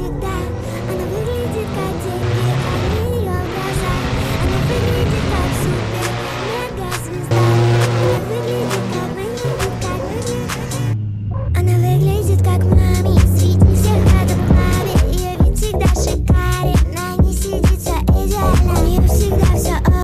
Cidade.